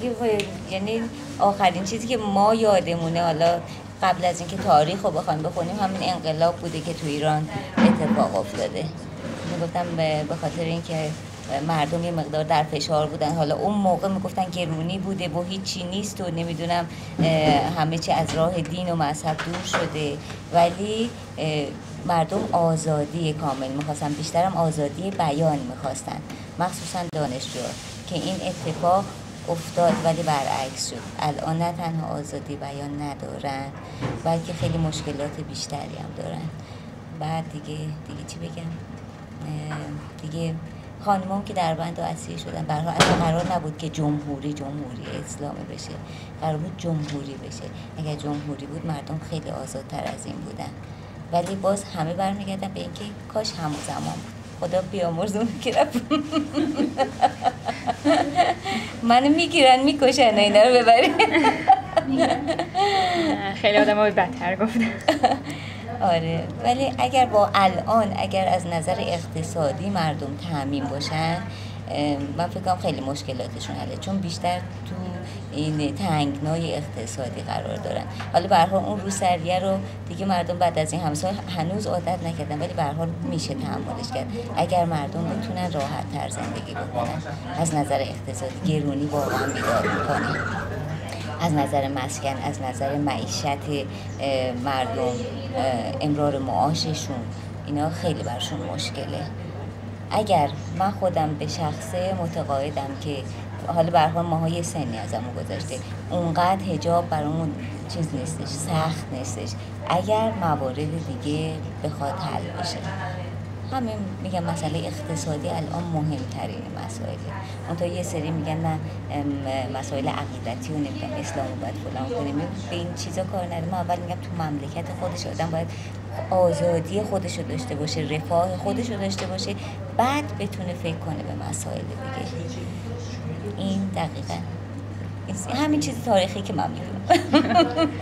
دیگه یعنی آخرین چیزی که ما یادمونه حالا قبل از اینکه تاریخ رو بخوایم بخونیم همین انقلاب بوده که تو ایران اتفاق افتاده. می‌گفتم به خاطر اینکه مردم یه مقدار در فشار بودن. حالا اون موقع می‌گفتن گرونی بوده و هیچی نیست و نمی‌دونم همه چی از راه دین و مذهب دور شده. ولی مردم آزادی کامل می‌خواستن بیشترم آزادی بیان می‌خواستن. مخصوصا دانشجو که این اتفاق افتاد ولی برعکس شد. الان نه تنها آزادی بیان ندارن بلکه خیلی مشکلات بیشتری هم دارن. بعد دیگه دیگه چی بگم؟ دیگه خانمان که در بند اسیر شدن برها اصلا قرار نبود که جمهوری جمهوری اسلامی بشه. قرار بود جمهوری بشه. اگر جمهوری بود مردم خیلی آزادتر از این بودن. ولی باز همه برمیگردن به اینکه کاش همون زمان بود. خدا بیامرزون که منو می‌گیرن می‌کشن اینا رو ببرین خیلی آدم های بدتر گفتن. آره ولی اگر با الان اگر از نظر اقتصادی مردم تعمین باشن من فکر کنم خیلی مشکلاتشون حله. چون بیشتر تو این تنگنای اقتصادی قرار دارن. حالا به حال اون روسریه رو دیگه مردم بعد از این همسال هنوز عادت نکردن. ولی حال میشه تحملش کرد. اگر مردم بتونن راحت تر زندگی بکنن از نظر اقتصادی گرونی واقعا بیدار می‌کنه. از نظر مسکن از نظر معیشت مردم امرار معاششون اینا خیلی برشون مشکله. اگر من خودم به شخصه متقاعدم که حالا برها ماهای سنی ازمون گذاشته اونقدر هجاب برامون چیز نیستش سخت نیستش. اگر موارد دیگه بخواد حل بشه. همین میگم مسئله اقتصادی الان مهمترین مسائله. اون یه سری میگن نه مسائل عقیدتی و نمی‌دونم اسلام باید فلان کنیم. به این چیزا کار نداره. من اول میگم تو مملکت خودش آدم باید آزادی خودش رو داشته باشه رفاه خودش رو داشته باشه بعد بتونه فکر کنه به مسائل دیگه. این دقیقا. همین چیز تاریخی که من می‌دونم.